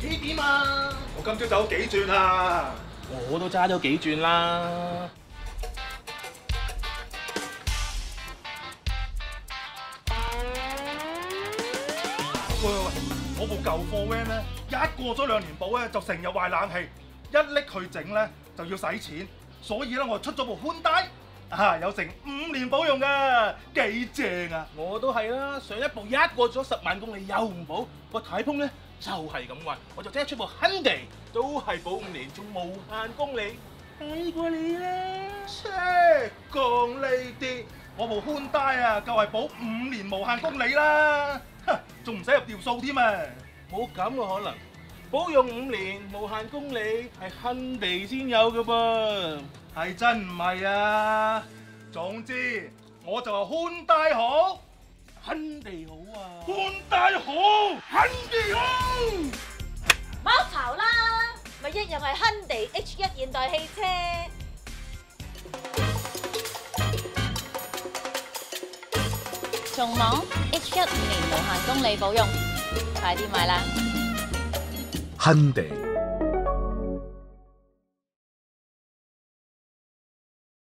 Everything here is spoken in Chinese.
你點啊？我今朝走咗幾轉啊？我都揸咗幾轉啦。喂喂喂！我部舊貨 van 咧，一過咗兩年保咧，就成日壞冷氣，一拎去整咧就要使錢，所以咧我出咗部寬帶，啊有成五年保用㗎，幾正啊！我都係啦，上一部一過咗十萬公里又唔保，個太空咧就係咁壞，我就即刻出部 Hyundai，都係保五年，仲無限公里，抵過你啦！切，講呢啲，我部寬帶啊，夠係保五年無限公里啦，哼仲唔使入條數添啊！冇咁嘅可能，保用五年無限公里係 Hyundai 先有嘅噃。係真唔係啊？總之我就話寬帶好，Hyundai 好啊！寬帶好，Hyundai 好。貓巢啦，咪一樣係 Hyundai H 一現代汽車。仲網 H 一五年無限公里保用，快啲買啦！Hyundai